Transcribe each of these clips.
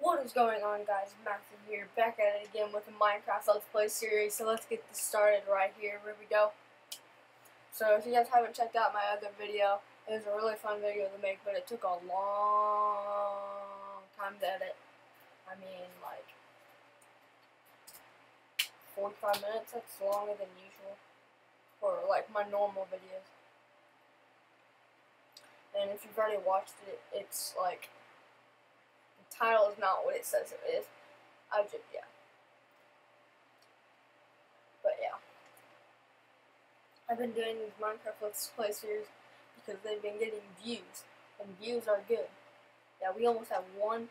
What is going on guys, Matthew here, back at it again with the Minecraft Let's Play series, so let's get this started right here, here we go. So if you guys haven't checked out my other video, it was a really fun video to make, but it took a long time to edit. I mean, like, 45 minutes, that's longer than usual, for like my normal videos. And if you've already watched it, it's like title is not what it says it is. I just, yeah. But yeah. I've been doing these Minecraft Let's Play series because they've been getting views. And views are good. Yeah, we almost have 1,000.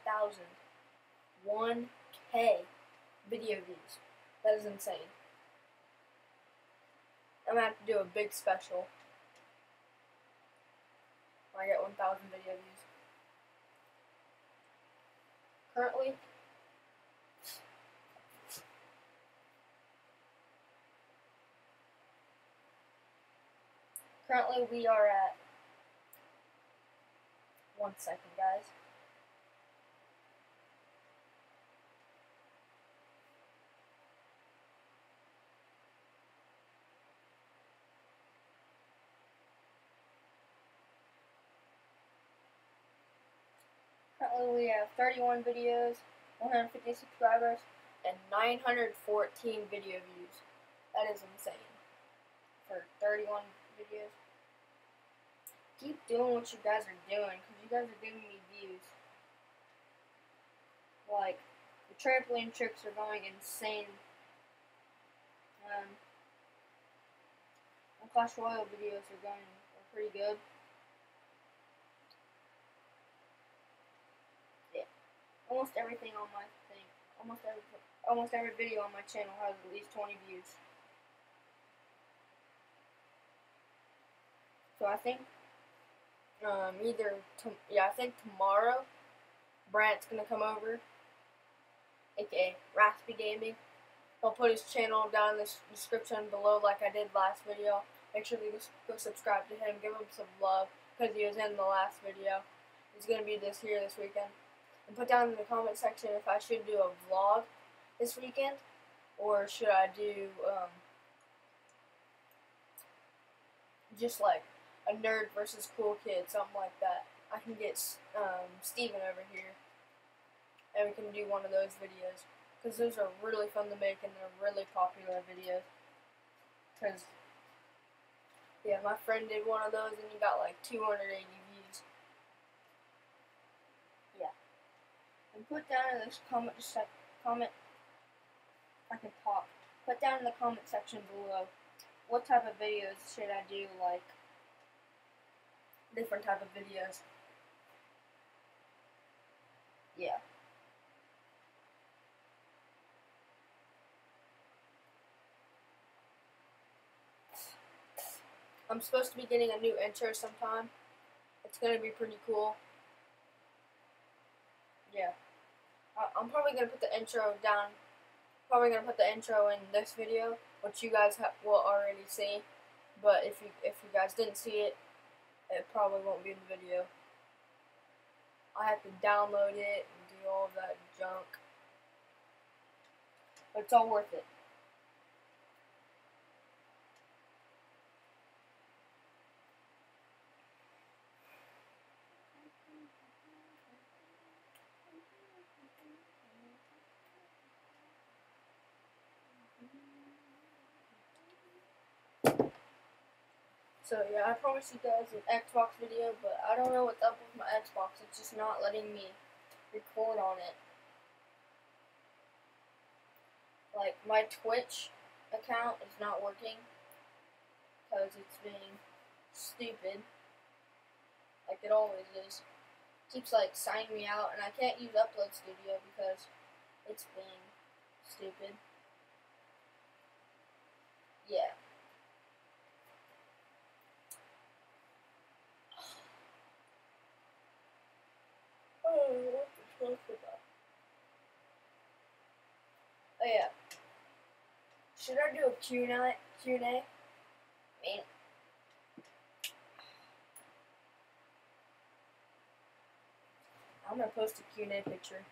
1K video views. That is insane. I'm gonna have to do a big special when I get 1,000 video views. Currently. Currently we are at, one second guys. Currently we have 31 videos, 150 subscribers, and 914 video views. That is insane. For 31 videos. Keep doing what you guys are doing, because you guys are giving me views. Like, the trampoline tricks are going insane. Um, the Clash Royale videos are going are pretty good. Almost everything on my thing, almost every, almost every video on my channel has at least 20 views. So I think, um, either, yeah, I think tomorrow, Brant's gonna come over, aka Raspy Gaming. I'll put his channel down in the description below like I did last video. Make sure you go subscribe to him, give him some love, because he was in the last video. He's to be this here this weekend put down in the comment section if I should do a vlog this weekend or should I do um, just like a nerd versus cool kid, something like that. I can get um, Steven over here and we can do one of those videos because those are really fun to make and they're really popular videos. Because, yeah, my friend did one of those and he got like 280 views. And put down in this comment sec comment I can talk. Put down in the comment section below what type of videos should I do like different type of videos. Yeah. I'm supposed to be getting a new intro sometime. It's going to be pretty cool. Yeah. I'm probably going to put the intro down. Probably to put the intro in this video, which you guys will already see. But if you if you guys didn't see it, it probably won't be in the video. I have to download it and do all that junk. But it's all worth it. So yeah, I promised you guys an Xbox video, but I don't know what's up with my Xbox. It's just not letting me record on it. Like, my Twitch account is not working because it's being stupid. Like it always is. Keeps like signing me out and I can't use Upload Studio because it's being stupid. Yeah. Oh yeah. Should I do a Q&A? Q&A? I mean, I'm gonna post a Q&A picture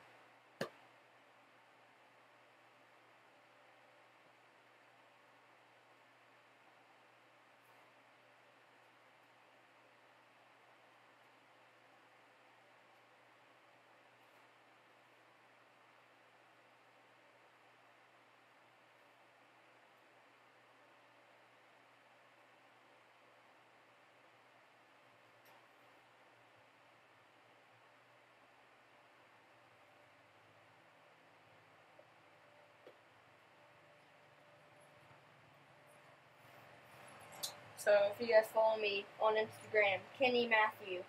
So if you guys follow me on Instagram, Kenney Matthew, you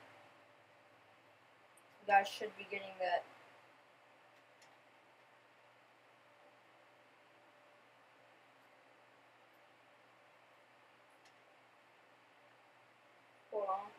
guys should be getting that. Hold on.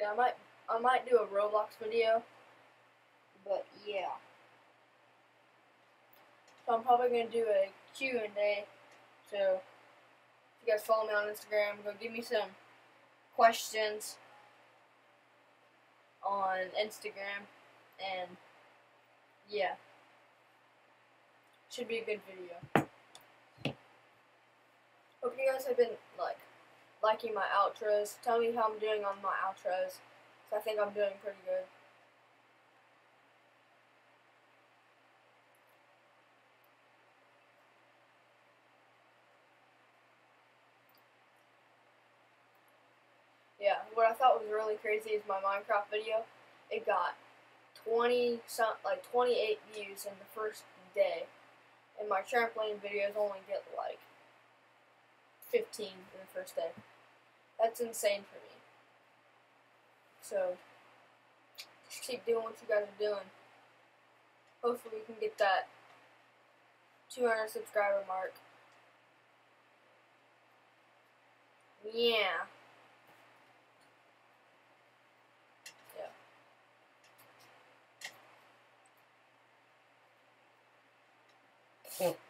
Yeah, I might I might do a Roblox video. But yeah. So I'm probably gonna do a Q&A. So if you guys follow me on Instagram, go give me some questions on Instagram and yeah. Should be a good video. Hope you guys have been like liking my outros. Tell me how I'm doing on my outros. So I think I'm doing pretty good. Yeah, what I thought was really crazy is my Minecraft video. It got 20 some like 28 views in the first day. And my trampoline videos only get like 15 in the first day. That's insane for me. So, just keep doing what you guys are doing. Hopefully, we can get that 200 subscriber mark. Yeah. Yeah.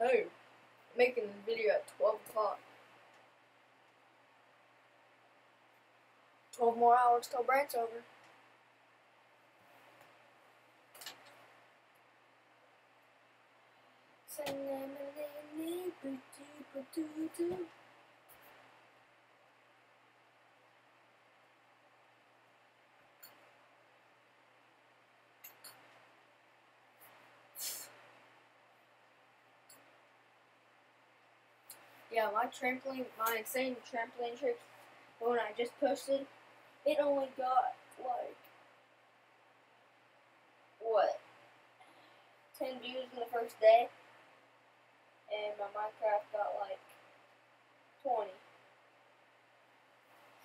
hey, hey, making the video at 12 o'clock. 12 more hours till break's over. Yeah, my trampoline, my insane trampoline trick, the one I just posted, it only got like what ten views in the first day, and my Minecraft got like twenty.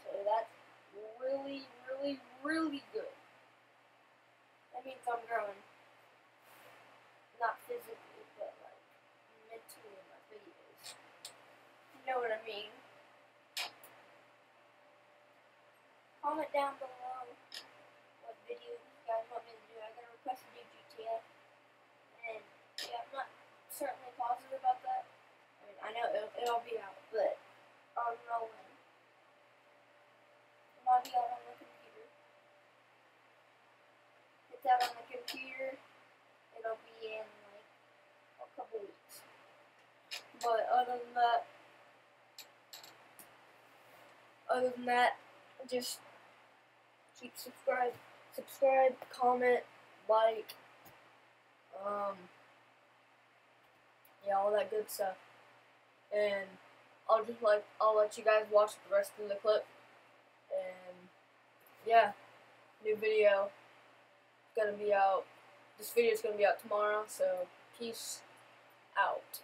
So that's really, really, really good. That means I'm growing, not physically, but like mentally in my videos. You know what I mean? Comment down below what videos you guys want me to do. I'm gonna request a new GTA. And yeah, I'm not certainly positive about that. I mean, I know it'll, it'll be out, but I don't know when. It might be out on the computer. If it's out on the computer, it'll be in like a couple weeks. But other than that, other than that, just keep subscribe, subscribe, comment, like, um, yeah, all that good stuff. And I'll just like I'll let you guys watch the rest of the clip. And yeah, new video gonna be out. This video is gonna be out tomorrow. So peace out.